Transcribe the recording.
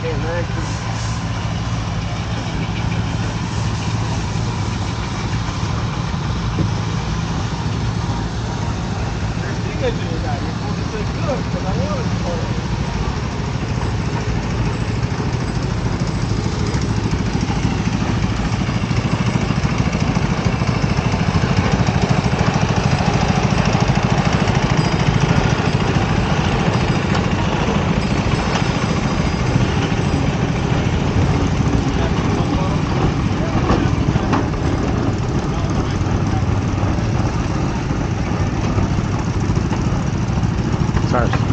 Fernandes. first.